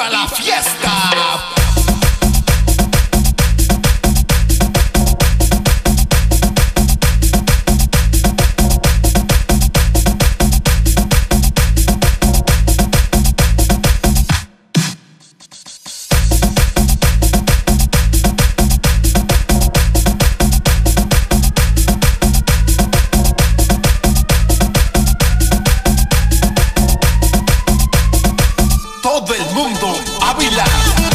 par la todo el mundo, Ávila.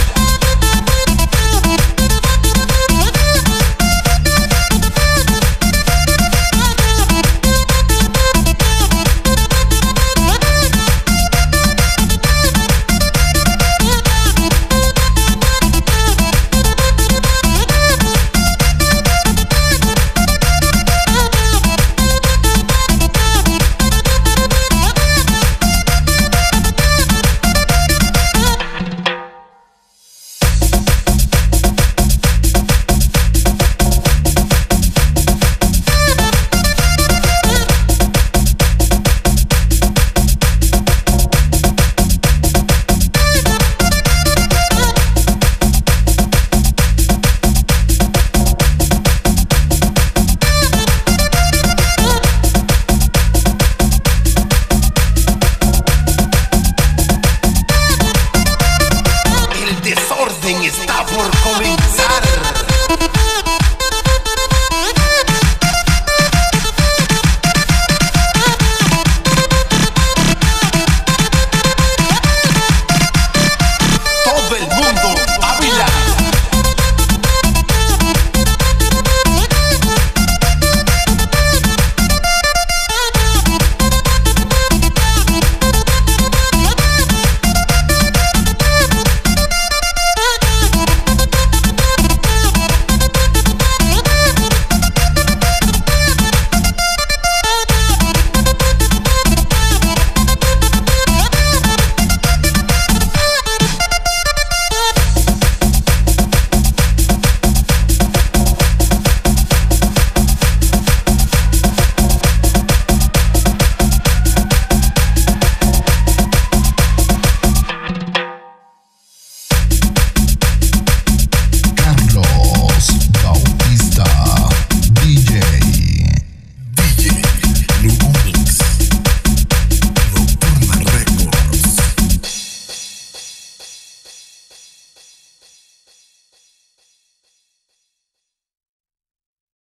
está por comenzar.